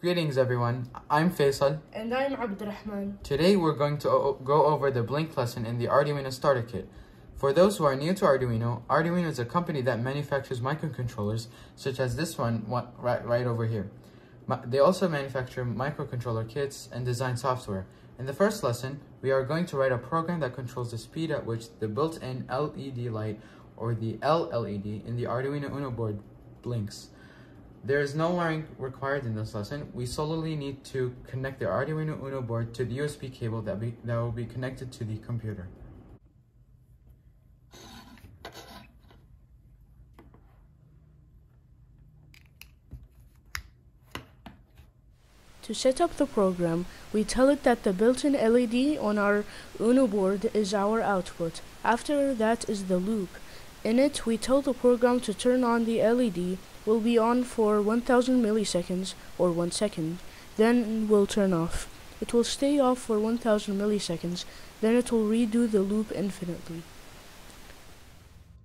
Greetings everyone, I'm Faisal. And I'm Abdurrahman. Today we're going to go over the Blink lesson in the Arduino Starter Kit. For those who are new to Arduino, Arduino is a company that manufactures microcontrollers such as this one right, right over here. They also manufacture microcontroller kits and design software. In the first lesson, we are going to write a program that controls the speed at which the built-in LED light or the L LED in the Arduino Uno board blinks. There is no wiring required in this lesson. We solely need to connect the Arduino Uno board to the USB cable that, be, that will be connected to the computer. To set up the program, we tell it that the built-in LED on our UNO board is our output. After that is the loop. In it, we tell the program to turn on the LED will be on for 1000 milliseconds or 1 second, then will turn off. It will stay off for 1000 milliseconds, then it will redo the loop infinitely.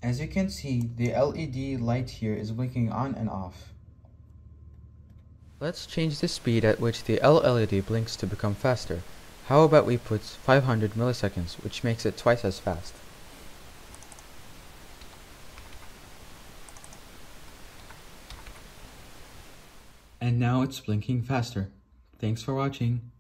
As you can see, the LED light here is blinking on and off. Let's change the speed at which the LED blinks to become faster. How about we put 500 milliseconds, which makes it twice as fast. And now it's blinking faster. Thanks for watching.